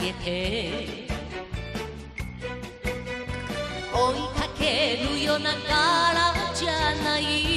けて。追いかけるよながらじゃない。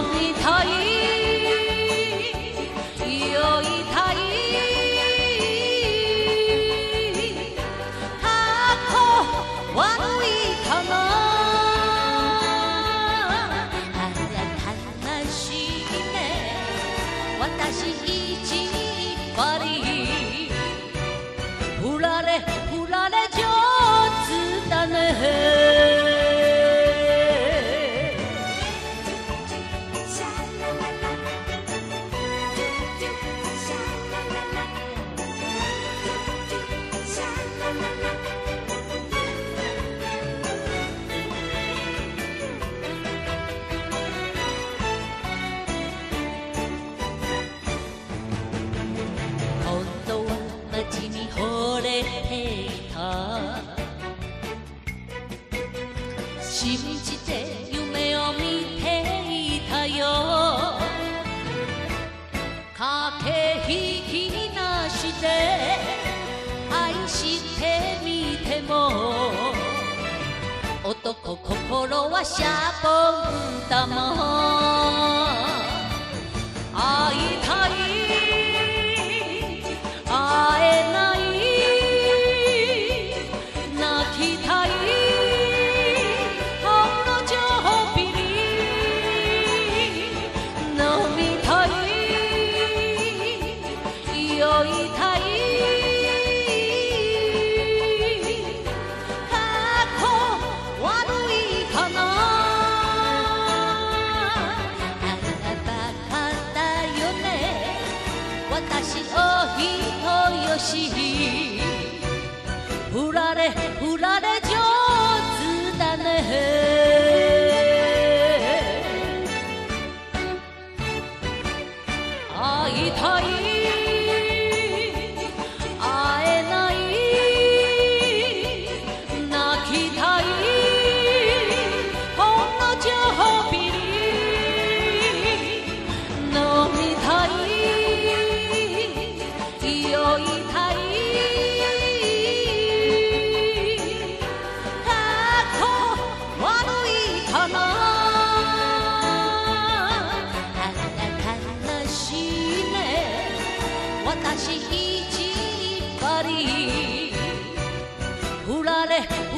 よいたい酔いたいかっこ悪いかなあら悲しいね私一張り信じて夢を見ていたよ。駆け引きなしで愛してみても。男心はシャボン玉。会振られ振られ上手だね。会いたい。ひじっぱり振られ